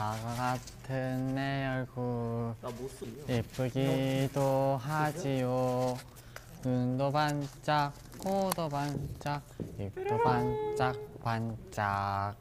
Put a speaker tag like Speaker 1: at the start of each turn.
Speaker 1: 사과 같은 내 얼굴.
Speaker 2: 나못 쓰.
Speaker 1: 예쁘기도 하지요. 눈도 반짝 코도 반짝 입도 반짝 반짝.